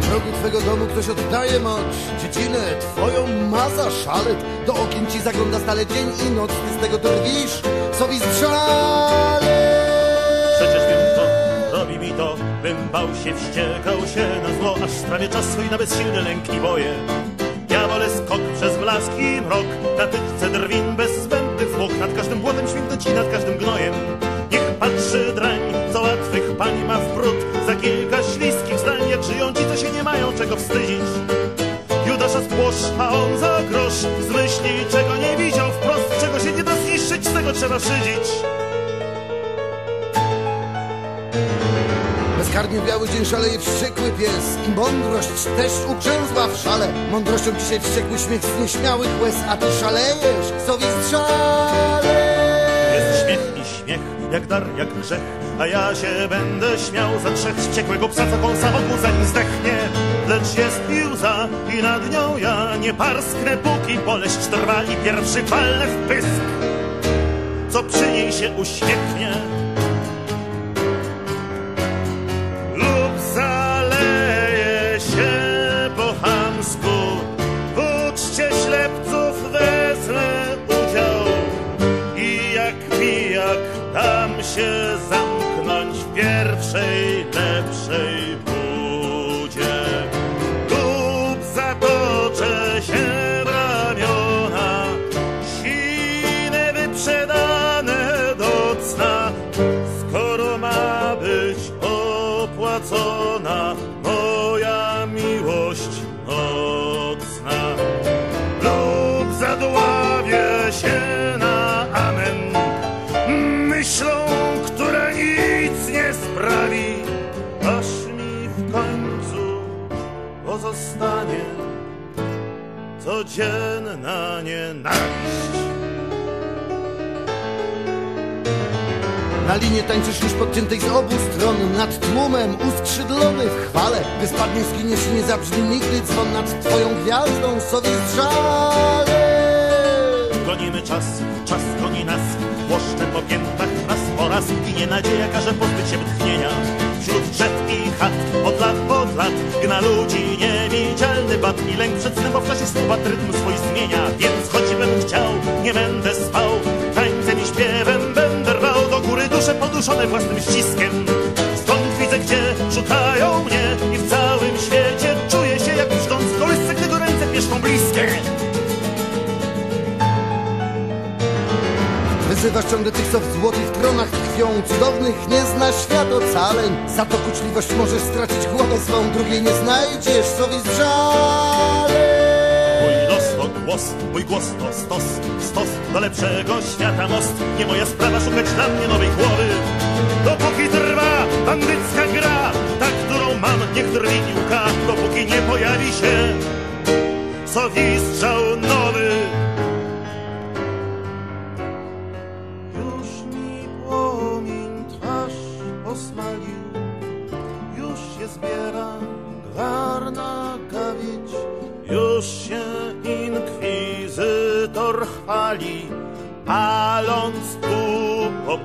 progu twego domu ktoś oddaje moc. Dziecinę twoją ma za szalet. Do okien ci zagląda stale dzień i noc. Ty z tego drwisz, sobie strzale Przecież wiem to, robi mi to Bym bał się, wściekał się na zło. Aż sprawie czas swój na bezsilny lęk i boję Ja wolę skok przez blask i mrok. Na tyczce drwin bez zbędnych zwłok. Nad każdym błotem świętnąć i nad każdym gnojem. Niech patrzy drań, co łatwych pań ma w brud. Za kilka śliskich czego wstydzić. Judasza spłosz, a on za grosz. Zmyśli, czego nie widział wprost Czego się nie da zniszczyć, z tego trzeba szydzić. Bezkarnie w biały dzień szaleje wściekły pies I mądrość też ugrzęzła w szale. Mądrością dzisiaj wściekły śmiech z nieśmiałych łez A ty szalejesz, sobie strzale. Jest śmiech i śmiech, jak dar, jak grzech A ja się będę śmiał za trzech wściekłego psa Co kąsa wokół zanim zdechnie Lecz jest i i nad nią ja Nie parsknę póki boleść trwa I pierwszy palnę w pysk Co przy niej się uśmiechnie. Lub zaleje się po chamsku W uczcie ślepców wezmę udział i jak pijak dam się zamknąć w pierwszej, lepszej sine wyprzedane do cna, skoro ma być opłacona moja miłość nocna lub zadławię się na amen. Myślą, która nic nie sprawi, aż mi w końcu pozostanie codzienna nienawiść. Na linie tańczysz już podciętej z obu stron. Nad tłumem uskrzydlony w chwale. Gdy spadnie, zginiesz i nie zabrzmi nigdy dzwon Nad twoją gwiazdą. Sobie strzale Gonimy czas, czas goni nas. Łożne po piętach raz po raz. Ginie nadzieja, każe pozbyć się tchnienia Wśród drzew i chat od lat pod lat Gna ludzi niewidzialny bat. I lęk przed snem, bo w czasie snu bat rytm swój zmienia. Więc choćbym chciał, nie będę spał. Tańcem i śpiewem będę poduszone własnym ściskiem. Stąd widzę, gdzie szukają mnie I w całym świecie czuję się jak brzdąc w kołysce Gdy do ręce mieszką bliskie. Wyzywasz ciągle tych, co w złotych tronach tkwią. Cudownych nie zna świat ocaleń. Za to kuczliwość możesz stracić głowę swą Drugiej nie znajdziesz, sobie zżale Mój los to głos, mój głos to Stos do lepszego świata most. Nie moja sprawa szukać dla mnie nowej głowy. Dopóki trwa bandycka gra Ta, którą mam, niech drwi i łka Dopóki nie pojawi się Sowi nowy. Już mi płomień twarz osmalił Już się zbiera gwar na gawieć Już się chwali Paląc tu po